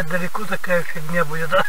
ждать, далеко такая фигня будет, да?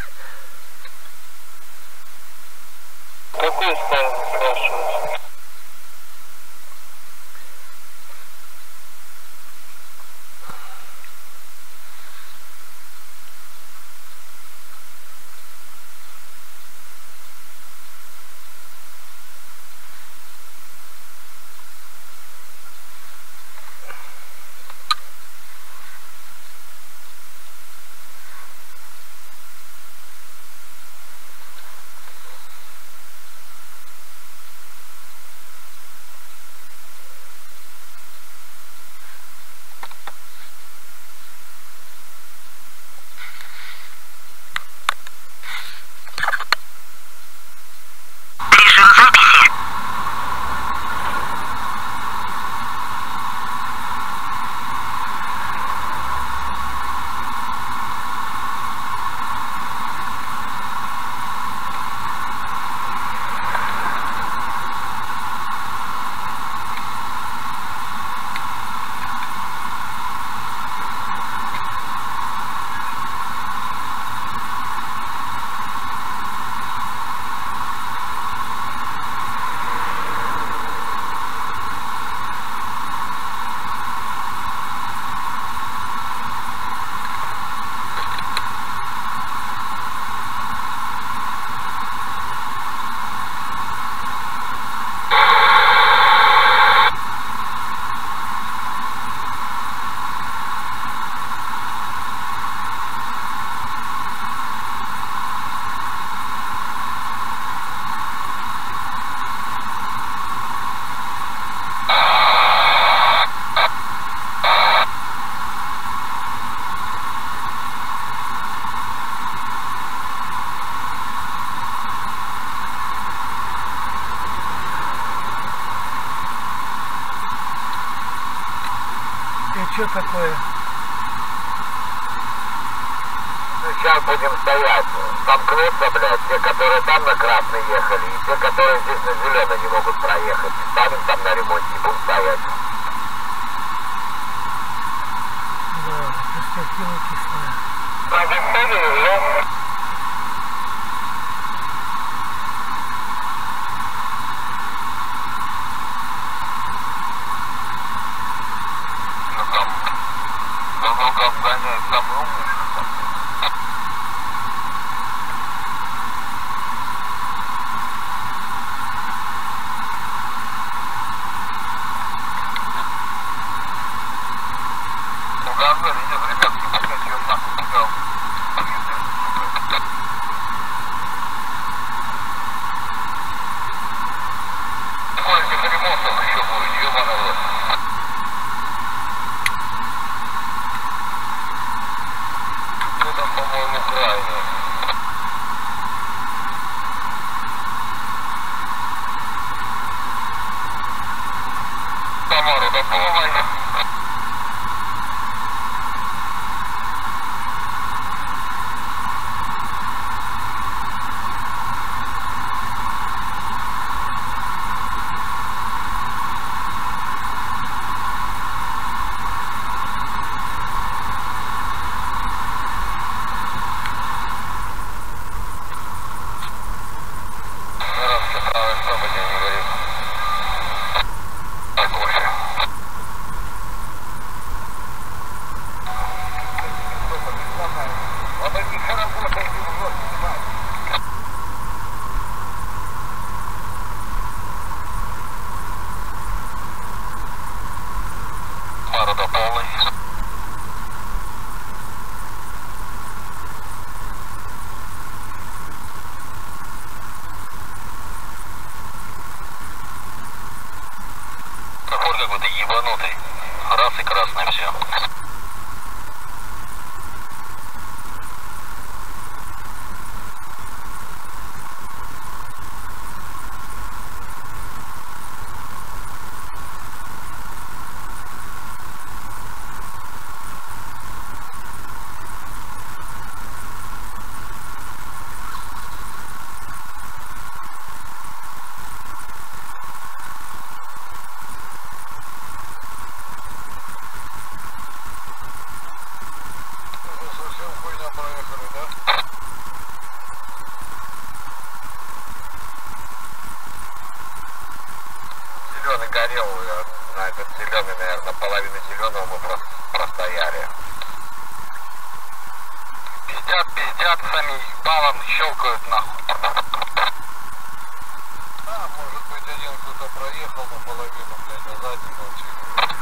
specifically Oh, my God. горел, э, на этот зеленый, наверное, половину зеленого мы просто простояли. Пиздят, пиздят, сами балом щелкают нахуй. Да, может быть, один кто-то проехал наполовину, блядь, а задний молчит.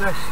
Yes.